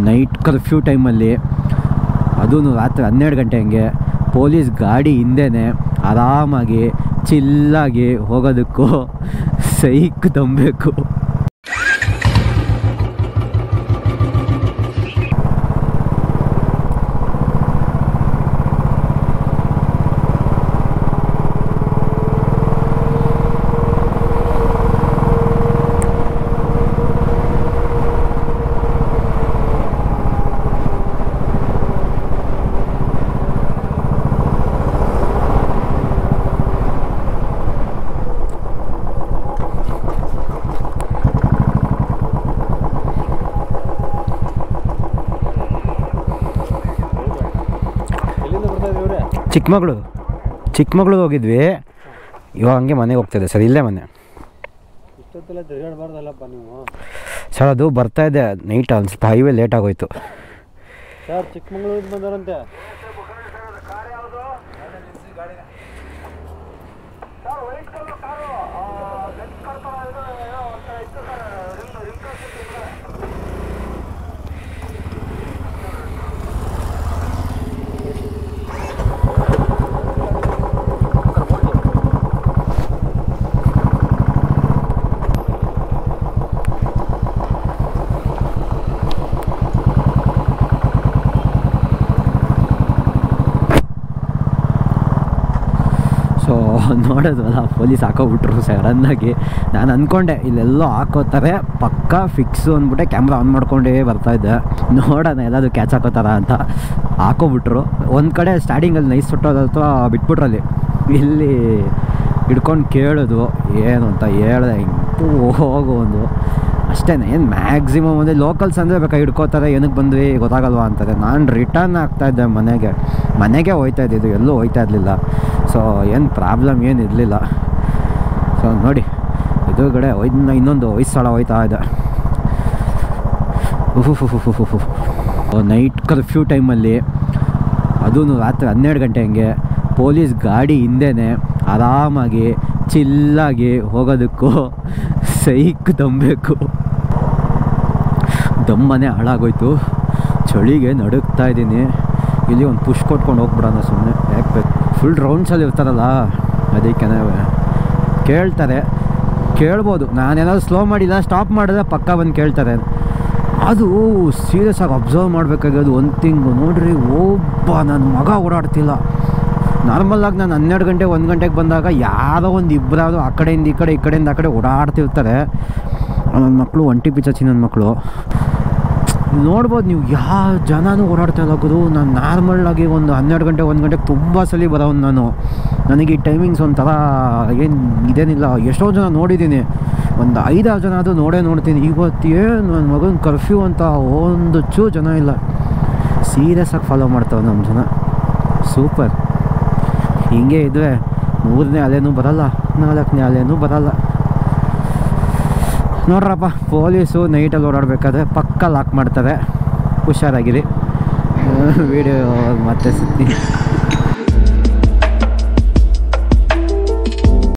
Night curfew ಟೈಮಲ್ಲಿ ಅದೂ ರಾತ್ರಿ ಹನ್ನೆರಡು ಗಂಟೆ ಹಂಗೆ ಪೊಲೀಸ್ ಗಾಡಿ ಹಿಂದೆನೇ ಆರಾಮಾಗಿ ಚಿಲ್ಲಾಗಿ ಹೋಗೋದಕ್ಕೂ ಸೈಕ್ ತಂಬೇಕು ಎಲ್ಲಿಂದ ಬರ್ತಾ ಇದ್ದೀವಿ ಇವ್ರೆ ಚಿಕ್ಕಮಗಳೂರು ಚಿಕ್ಕಮಗಳೂರು ಹೋಗಿದ್ವಿ. ಇವಾಗ ಹಂಗೆ ಮನೆಗೆ ಹೋಗ್ತಿದೆ ಸರ್ ಇಲ್ಲೇ ಮನೆ. ಇಷ್ಟೊತ್ತೆಲ್ಲ ತಿರುಗಾಡಬಾರ್ದಲ್ಲಪ್ಪ ನೀವು? ಸರ್ ಅದು ಬರ್ತಾ ಇದೆ ನೈಟ್ ಒಂದು ಸ್ವಲ್ಪ ಹೈವೇ ಲೇಟ್ ಆಗೋಯ್ತು. ಸರ್ ಚಿಕ್ಕಮಂಗ್ಳೂರಿಂದ ಬಂದವರಂತೆ ಸೊ ನೋಡೋದ್ವಲ್ಲ? ಪೊಲೀಸ್ ಹಾಕೋಬಿಟ್ರು ಸಡನ್ನಾಗಿ ನಾನು ಅಂದ್ಕೊಂಡೆ ಇಲ್ಲೆಲ್ಲೋ ಹಾಕೋತಾರೆ, ಪಕ್ಕ ಫಿಕ್ಸು ಅಂದ್ಬಿಟ್ಟೆ ಕ್ಯಾಮ್ರಾ ಆನ್ ಮಾಡ್ಕೊಂಡೇ ಬರ್ತಾಯಿದ್ದೆ ನೋಡೋಣ, ಎಲ್ಲಾದರೂ ಕ್ಯಾಚ್ ಹಾಕೋತಾರ ಅಂತ. ಹಾಕೋಬಿಟ್ರು. ಒಂದು ಕಡೆ ಸ್ಟಾರ್ಟಿಂಗಲ್ಲಿ ನೈಸ್ ಸುಟ್ಟೋದು ಅಥವಾ ಬಿಟ್ಬಿಟ್ರಲ್ಲಿ. ಇಲ್ಲಿ ಹಿಡ್ಕೊಂಡು ಕೇಳೋದು, ಏನು ಅಂತ ಹೇಳ್ದೆ. ಹೋಗು ಒಂದು. ಅಷ್ಟೇ ಏನು ಮ್ಯಾಕ್ಸಿಮಮ್ ಅಂದರೆ ಲೋಕಲ್ಸ್ ಅಂದರೆ ಬೇಕಾ ಹಿಡ್ಕೋತಾರೆ ಏನಕ್ಕೆ ಬಂದ್ವಿ ಗೊತ್ತಾಗಲ್ವಾ ಅಂತಾರೆ. ನಾನು ರಿಟರ್ನ್ ಆಗ್ತಾಯಿದ್ದೆ ಮನೆಗೆ. ಮನೆಗೆ ಹೋಯ್ತಾ ಇದ್ದಿದ್ದು ಎಲ್ಲೂ ಹೋಯ್ತಾ ಇರಲಿಲ್ಲ. ಸೊ ಏನು ಪ್ರಾಬ್ಲಮ್ ಏನು ಇರಲಿಲ್ಲ. ಸೊ ನೋಡಿ, ಎದುರುಗಡೆ ಇನ್ನು ಇನ್ನೊಂದು ವಯಸ್ಸಳ ಹೋಯ್ತಾ ಇದೆ. ನೈಟ್ ಕರ್ಫ್ಯೂ ಟೈಮಲ್ಲಿ ಅದೂ ರಾತ್ರಿ ಹನ್ನೆರಡು ಗಂಟೆ ಹಂಗೆ, ಪೊಲೀಸ್ ಗಾಡಿ ಹಿಂದೆ ಆರಾಮಾಗಿ ಚಿಲ್ಲಾಗಿ ಹೋಗೋದಕ್ಕೂ ಸೈಕ್ ತಂಬೇಕು ದಮ್ಮನೆ ಹಾಳಾಗೋಯ್ತು. ಚಳಿಗೆ ನಡುಗ್ತಾ ಇದ್ದೀನಿ. ಇಲ್ಲಿ ಒಂದು ಪುಷ್ ಕೊಟ್ಕೊಂಡು ಹೋಗ್ಬಿಡೋಣ ಸುಮ್ಮನೆ ಯಾಕೆ ಬೇಕು ಫುಲ್ ರೌಂಡ್ಸಲ್ಲಿ ಇರ್ತಾರಲ್ಲ. ಅದಕ್ಕೆ ಕೇಳ್ತಾರೆ. ಕೇಳ್ಬೋದು. ನಾನೇನಾದ್ರು ಸ್ಲೋ ಮಾಡಿಲ್ಲ ಸ್ಟಾಪ್ ಮಾಡಿದ್ರೆ ಪಕ್ಕ ಬಂದು ಕೇಳ್ತಾರೆ. ಅದು ಸೀರಿಯಸ್ ಆಗಿ ಅಬ್ಸರ್ವ್ ಮಾಡಬೇಕಾಗಿರೋದು ಒಂದು ತಿಂಗು ನೋಡ್ರಿ, ಒಬ್ಬ ನನ್ನ ಮಗ ಓಡಾಡ್ತಿಲ್ಲ. ನಾರ್ಮಲಾಗಿ ನಾನು ಹನ್ನೆರಡು ಗಂಟೆ, ಒಂದು ಗಂಟೆಗೆ ಬಂದಾಗ ಯಾರೋ ಒಂದು ಇಬ್ಬರಾದ್ರು ಆ ಕಡೆಯಿಂದ ಈ ಕಡೆ, ಈ ಕಡೆಯಿಂದ ಆ ಕಡೆ ಓಡಾಡ್ತಿರ್ತಾರೆ ನನ್ನ ಮಕ್ಕಳು ಒಂಟಿ ಪಿಚ್ಚಿ ನನ್ನ ಮಕ್ಕಳು ನೋಡ್ಬೋದು ನೀವು ಯಾವ ಜನನೂ ಓಡಾಡ್ತಾ ಇಲ್ಲ ಗುರು. ನಾನು ನಾರ್ಮಲಾಗಿ ಒಂದು ಹನ್ನೆರಡು ಗಂಟೆ, ಒಂದು ಗಂಟೆಗೆ ತುಂಬ ಸಲ ಬರೋನು ನಾನು. ನನಗೆ ಈ ಟೈಮಿಂಗ್ಸ್ ಒಂಥರ ಏನು ಇದೇನಿಲ್ಲ. ಎಷ್ಟೋ ಜನ ನೋಡಿದ್ದೀನಿ. ಒಂದು ಐದಾರು ಜನ ಆದರೂ ನೋಡೇ ನೋಡ್ತೀನಿ. ಇವತ್ತು ನನ್ನ ಮಗನ ಕರ್ಫ್ಯೂ ಅಂತ ಒಂದು ಚೂ ಜನ ಇಲ್ಲ. ಸೀರಿಯಸ್ ಆಗಿ ಫಾಲೋ ಮಾಡ್ತಾವೆ ನಮ್ಮ ಜನ. ಸೂಪರ್. ಹಿಂಗೆ ಇದ್ದರೆ ಮೂರನೇ ಅಲೆನೂ ಬರಲ್ಲ, ನಾಲ್ಕನೇ ಅಲೆನೂ ಬರಲ್ಲ. ನೋಡ್ರಪ್ಪ, ಪೊಲೀಸು ನೈಟಲ್ಲಿ ಓಡಾಡಬೇಕಾದ್ರೆ ಪಕ್ಕ ಲಾಕ್ ಮಾಡ್ತಾರೆ. ಹುಷಾರಾಗಿರಿ. ವಿಡಿಯೋ ಮತ್ತೆ ಸಿಗ್ತೀನಿ